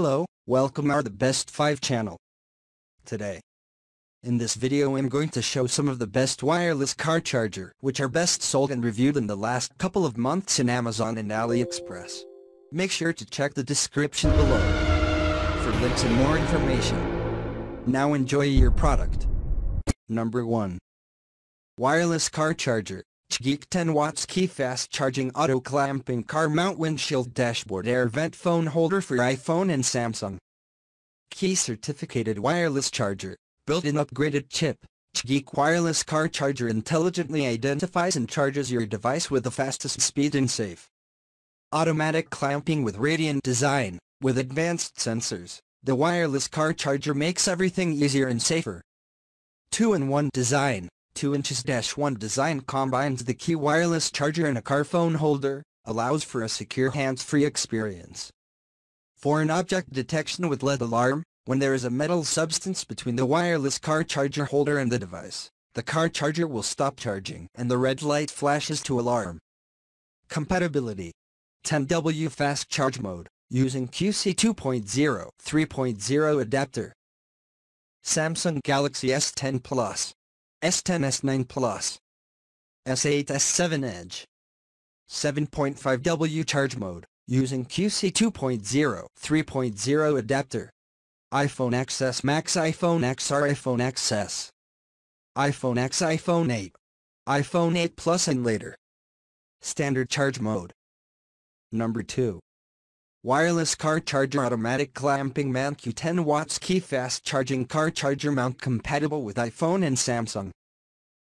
Hello, welcome our the best 5 channel. Today. In this video I'm going to show some of the best wireless car charger which are best sold and reviewed in the last couple of months in Amazon and AliExpress. Make sure to check the description below for links and more information. Now enjoy your product. Number 1. Wireless car charger. Chgeek 10 watts Qi fast charging auto clamping car mount windshield dashboard air vent phone holder for iPhone and Samsung. Qi certificated wireless charger, built-in upgraded chip. Geek wireless car charger intelligently identifies and charges your device with the fastest speed and safe. Automatic clamping with radiant design, with advanced sensors, the wireless car charger makes everything easier and safer. 2-in-1 design 2 inches dash 1 design combines the Qi wireless charger and a car phone holder, allows for a secure hands-free experience. For an object detection with LED alarm, when there is a metal substance between the wireless car charger holder and the device, the car charger will stop charging and the red light flashes to alarm. Compatibility 10W Fast Charge Mode, using QC 2.0 3.0 adapter. Samsung Galaxy S10 Plus S10 S9 Plus S8 S7 Edge 7.5W charge mode using QC 2.0 3.0 adapter iPhone XS Max iPhone XR iPhone XS iPhone X iPhone 8 iPhone 8 Plus and later. Standard charge mode. Number 2 Wireless car charger automatic clamping mount Q10 watts Qi fast charging car charger mount compatible with iPhone and Samsung.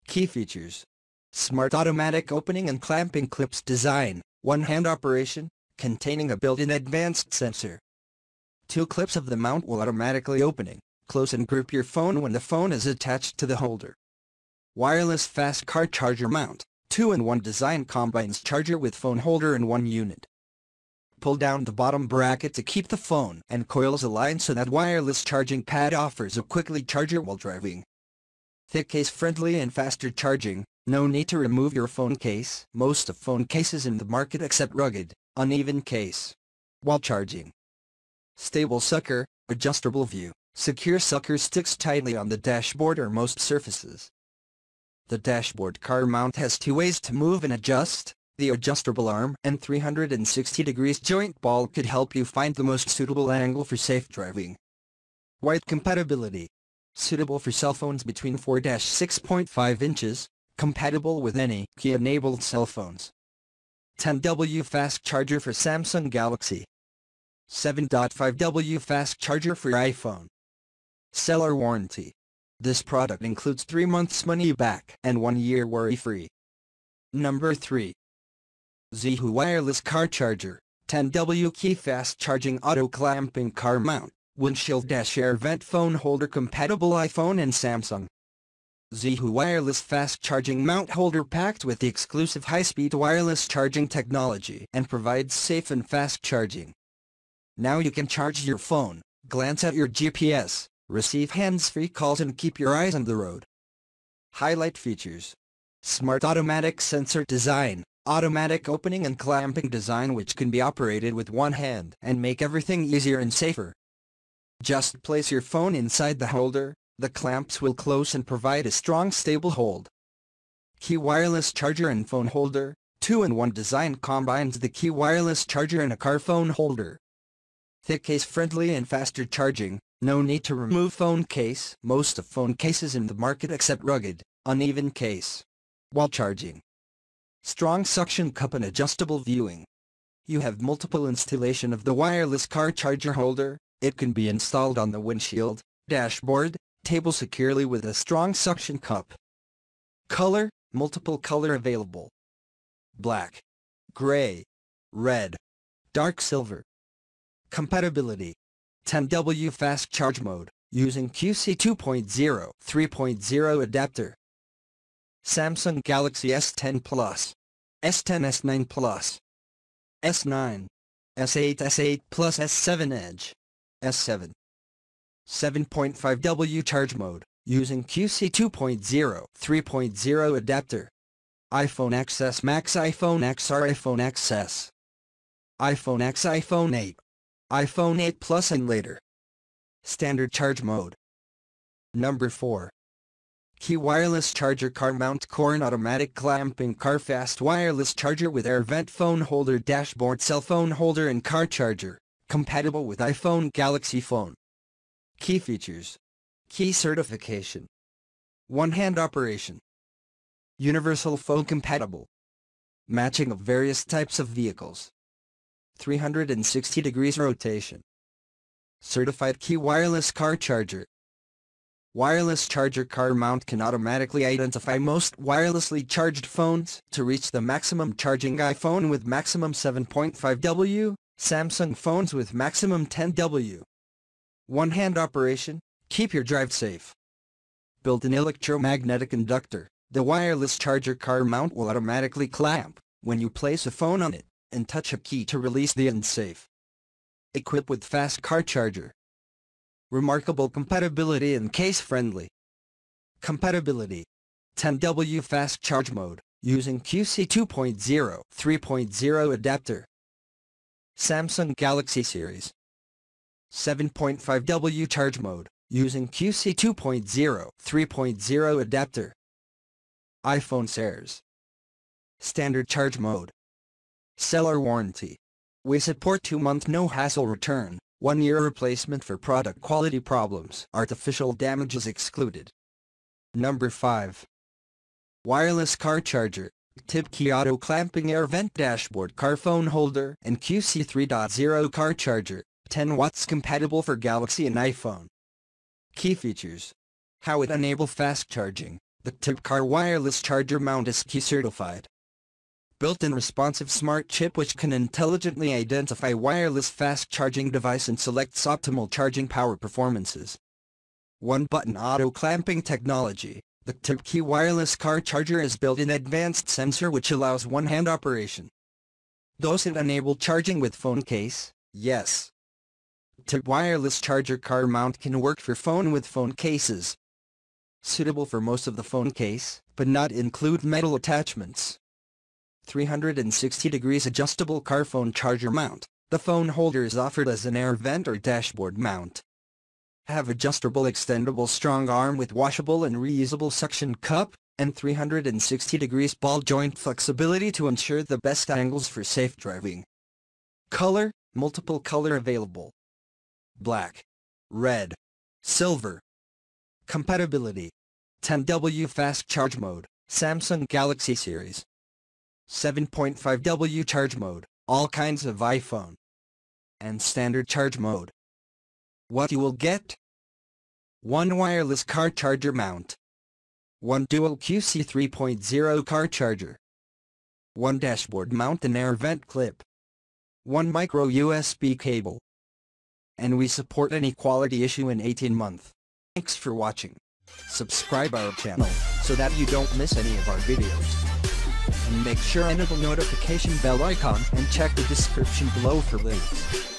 Key features. Smart automatic opening and clamping clips design, one-hand operation, containing a built-in advanced sensor. Two clips of the mount will automatically opening, close and grip your phone when the phone is attached to the holder. Wireless fast car charger mount, two-in-one design combines charger with phone holder in one unit pull down the bottom bracket to keep the phone and coils aligned so that wireless charging pad offers a quickly charger while driving. Thick case friendly and faster charging, no need to remove your phone case. Most of phone cases in the market accept rugged, uneven case. While charging. Stable sucker, adjustable view, secure sucker sticks tightly on the dashboard or most surfaces. The dashboard car mount has two ways to move and adjust, the adjustable arm and 360 degrees joint ball could help you find the most suitable angle for safe driving. White compatibility. Suitable for cell phones between 4-6.5 inches, compatible with any Qi-enabled cell phones. 10W fast charger for Samsung Galaxy. 7.5W fast charger for iPhone. Seller warranty. This product includes 3 months money back and 1 year worry-free. Number 3. ZeeHoo wireless car charger, 10W Qi fast charging auto clamping car mount, windshield dash air vent phone holder compatible iPhone and Samsung. ZeeHoo wireless fast charging mount holder packed with the exclusive high-speed wireless charging technology and provides safe and fast charging. Now you can charge your phone, glance at your GPS, receive hands-free calls and keep your eyes on the road. Highlight features. Smart automatic sensor design, automatic opening and clamping design which can be operated with one hand and make everything easier and safer. Just place your phone inside the holder, the clamps will close and provide a strong stable hold. Qi wireless charger and phone holder, 2-in-1 design combines the Qi wireless charger and a car phone holder. Thick case friendly and faster charging, no need to remove phone case. Most of phone cases in the market accept rugged, uneven case. While charging, strong suction cup and adjustable viewing. You have multiple installation of the wireless car charger holder, it can be installed on the windshield, dashboard, table securely with a strong suction cup. Color, multiple color available. Black, gray, red, dark silver. Compatibility. 10W fast charge mode, using QC 2.0 3.0 adapter. Samsung Galaxy S10 Plus, S10 S9 Plus, S9, S8 S8 Plus S7 Edge, S7. 7.5W charge mode, using QC 2.0 3.0 adapter. iPhone XS Max iPhone XR iPhone XS iPhone X iPhone 8 iPhone 8 Plus and later. Standard charge mode. Number 4. Qi Wireless Charger Car Mount Core Automatic Clamping Car Fast Wireless Charger with Air Vent Phone Holder Dashboard Cell Phone Holder and Car Charger. Compatible with iPhone Galaxy Phone. Key features. Qi certification. One-hand operation. Universal phone compatible. Matching of various types of vehicles. 360 degrees rotation. Certified Qi Wireless Car Charger. Wireless charger car mount can automatically identify most wirelessly charged phones to reach the maximum charging iPhone with maximum 7.5W, Samsung phones with maximum 10W. One-hand operation, keep your drive safe. Built-in electromagnetic inductor, the wireless charger car mount will automatically clamp when you place a phone on it and touch a key to release the unsafe. Equipped with fast car charger, Remarkable compatibility and case-friendly. Compatibility 10W Fast Charge Mode, using QC 2.0 3.0 adapter. Samsung Galaxy Series 7.5W Charge Mode, using QC 2.0 3.0 adapter. iPhone Series Standard Charge Mode Seller Warranty We support 2-month no-hassle return. One-year replacement for product quality problems. Artificial damages excluded. Number 5. Wireless car charger. Tip Qi auto clamping air vent dashboard car phone holder and QC 3.0 car charger. 10 watts compatible for Galaxy and iPhone. Key features. How it enable fast charging. The Tip car wireless charger mount is Qi certified built-in responsive smart chip which can intelligently identify wireless fast charging device and selects optimal charging power performances. One-button auto-clamping technology. The Tip Qi wireless car charger is built-in advanced sensor which allows one-hand operation. Does it enable charging with phone case? Yes. Tip wireless charger car mount can work for phone with phone cases. Suitable for most of the phone case, but not include metal attachments. 360 degrees adjustable car phone charger mount. The phone holder is offered as an air vent or dashboard mount. Have adjustable extendable strong arm with washable and reusable suction cup, and 360 degrees ball joint flexibility to ensure the best angles for safe driving. Color, multiple color available. Black, red, silver. Compatibility. 10W fast charge mode, Samsung Galaxy Series. 7.5W charge mode, all kinds of iPhone, and standard charge mode. What you will get? One wireless car charger mount. One dual QC 3.0 car charger. One dashboard mount and air vent clip. One micro USB cable. And we support any quality issue in 18 months. Thanks for watching. Subscribe our channel so that you don't miss any of our videos and make sure enable notification bell icon and check the description below for links.